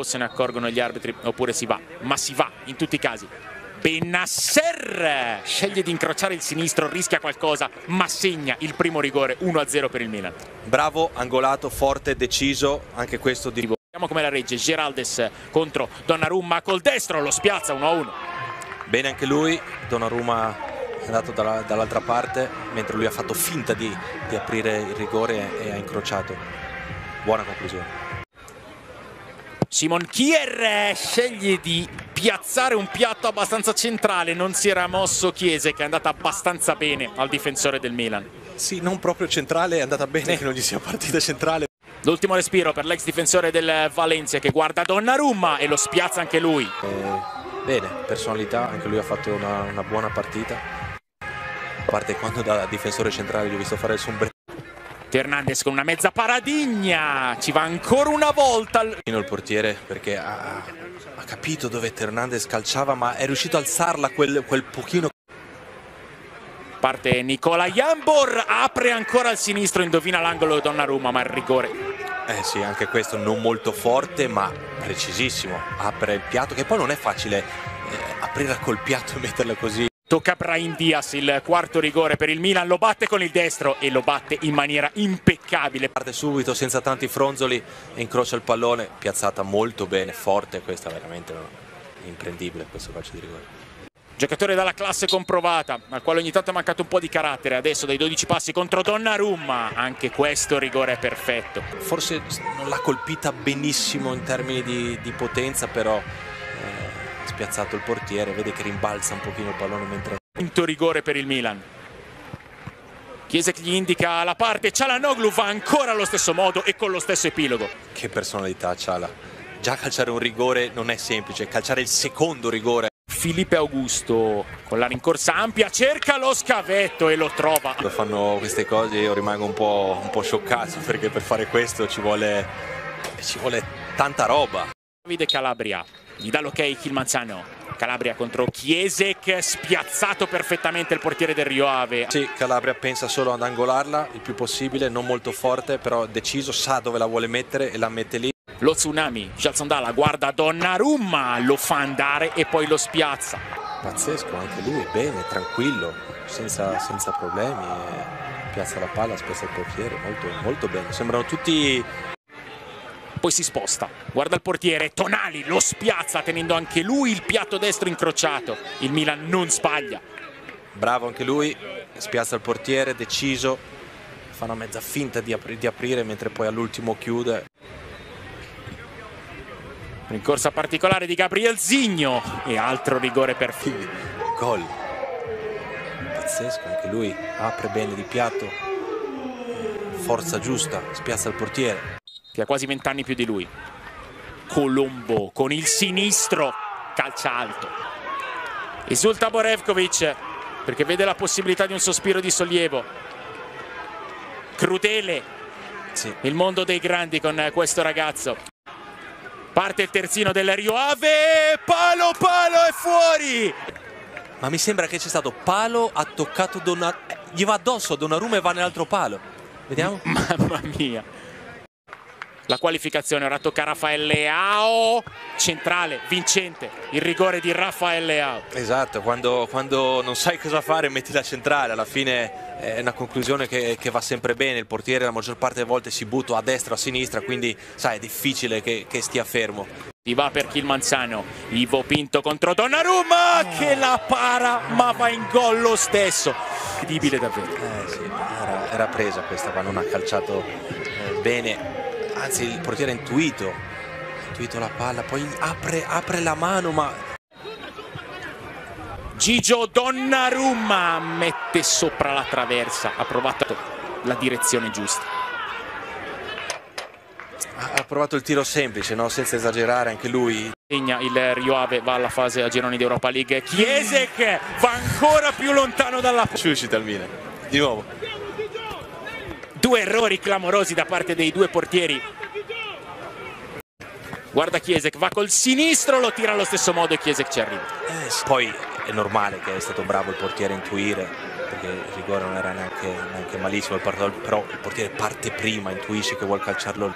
o se ne accorgono gli arbitri oppure si va, ma si va in tutti i casi. Benasser sceglie di incrociare il sinistro, rischia qualcosa, ma segna il primo rigore 1-0 per il Milan. Bravo, angolato, forte, deciso, anche questo di... Vediamo come la regge, Geraldes contro Donnarumma col destro, lo spiazza 1-1. Bene anche lui, Donnarumma è andato dall'altra parte, mentre lui ha fatto finta di, di aprire il rigore e ha incrociato. Buona conclusione. Simon Kier sceglie di piazzare un piatto abbastanza centrale, non si era mosso Chiese che è andata abbastanza bene al difensore del Milan. Sì, non proprio centrale, è andata bene che non gli sia partita centrale. L'ultimo respiro per l'ex difensore del Valencia che guarda Donnarumma e lo spiazza anche lui. Eh, bene, personalità, anche lui ha fatto una, una buona partita. A parte quando da difensore centrale gli ho visto fare il sombrero. Hernandez con una mezza paradigna, ci va ancora una volta. Il portiere perché ha, ha capito dove Hernandez calciava ma è riuscito a alzarla quel, quel pochino. Parte Nicola Jambor, apre ancora al sinistro, indovina l'angolo Donnarumma ma il rigore. Eh sì, anche questo non molto forte ma precisissimo. Apre il piatto che poi non è facile eh, aprire col piatto e metterla così. Tocca a Brian Diaz il quarto rigore per il Milan, lo batte con il destro e lo batte in maniera impeccabile. Parte subito senza tanti fronzoli e incrocia il pallone, piazzata molto bene, forte, questa veramente no, imprendibile questo calcio di rigore. Giocatore dalla classe comprovata, al quale ogni tanto è mancato un po' di carattere, adesso dai 12 passi contro Donnarumma, anche questo rigore è perfetto. Forse non l'ha colpita benissimo in termini di, di potenza, però spiazzato il portiere, vede che rimbalza un pochino il pallone mentre... Quinto rigore per il Milan. Chiesek gli indica la parte, Cialanoglu va ancora allo stesso modo e con lo stesso epilogo. Che personalità Ciala. Già calciare un rigore non è semplice, calciare il secondo rigore. Filipe Augusto con la rincorsa ampia cerca lo scavetto e lo trova. Quando fanno queste cose io rimango un po', un po scioccato perché per fare questo ci vuole, ci vuole tanta roba. Davide Calabria. Gli dà l'ok Kilmanzano. Calabria contro Chiesek spiazzato perfettamente il portiere del Rio Ave. Sì, Calabria pensa solo ad angolarla il più possibile, non molto forte però deciso, sa dove la vuole mettere e la mette lì. Lo tsunami, Jalzondala guarda Donnarumma lo fa andare e poi lo spiazza. Pazzesco, anche lui, bene, tranquillo senza, senza problemi piazza la palla, spiazza il portiere molto, molto bene, sembrano tutti poi si sposta, guarda il portiere, Tonali lo spiazza tenendo anche lui il piatto destro incrociato, il Milan non sbaglia. Bravo anche lui, spiazza il portiere, deciso, fa una mezza finta di, apri di aprire mentre poi all'ultimo chiude. Rincorsa particolare di Gabriel Zigno e altro rigore per Fili. Gol. Pazzesco, anche lui apre bene di piatto, forza giusta, spiazza il portiere che ha quasi vent'anni più di lui. Colombo con il sinistro, calcia alto. Esulta Borevkovic perché vede la possibilità di un sospiro di sollievo. Crudele, sì. il mondo dei grandi con questo ragazzo. Parte il terzino del Rio Ave, palo, palo e fuori! Ma mi sembra che c'è stato palo, ha toccato Donnarumma, gli va addosso a Donnarumma e va nell'altro palo. Vediamo? Mamma mia la qualificazione, ora tocca a Raffaele Leao, centrale, vincente, il rigore di Raffaele Leao. Esatto, quando, quando non sai cosa fare metti la centrale, alla fine è una conclusione che, che, va sempre bene, il portiere la maggior parte delle volte si butta a destra o a sinistra, quindi sai è difficile che, che stia fermo. Si va per Kilmanzano, Ivo Pinto contro Donnarumma che la para ma va in gol lo stesso. Incredibile davvero. Eh sì, era, era presa questa qua, non ha calciato eh, bene anzi il portiere ha intuito, ha intuito la palla, poi apre, apre la mano ma... Gigio Donnarumma mette sopra la traversa, ha provato la direzione giusta. Ha provato il tiro semplice, no? senza esagerare anche lui. Segna il Rio Ave, va alla fase a gironi di Europa League. Chiesek va ancora più lontano dalla... Suscita il Milan, di nuovo due errori clamorosi da parte dei due portieri guarda Chiesek va col sinistro lo tira allo stesso modo e Chiesek ci arriva eh, poi è normale che è stato bravo il portiere a intuire perché il rigore non era neanche, neanche malissimo però il portiere parte prima intuisce che vuole calciarlo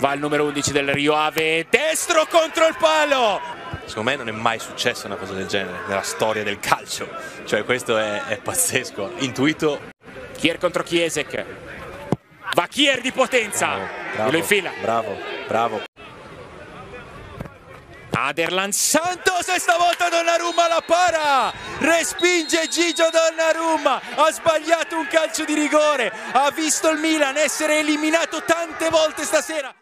Va il numero 11 del Rio Ave, destro contro il palo. Secondo me non è mai successa una cosa del genere nella storia del calcio. Cioè questo è, è pazzesco. Intuito. Kier contro Chiesek. Va Kier di potenza. Bravo, bravo, lo infila. Bravo, bravo. Aderlan Santos e stavolta Donnarumma la para respinge Gigio Donnarumma ha sbagliato un calcio di rigore ha visto il Milan essere eliminato tante volte stasera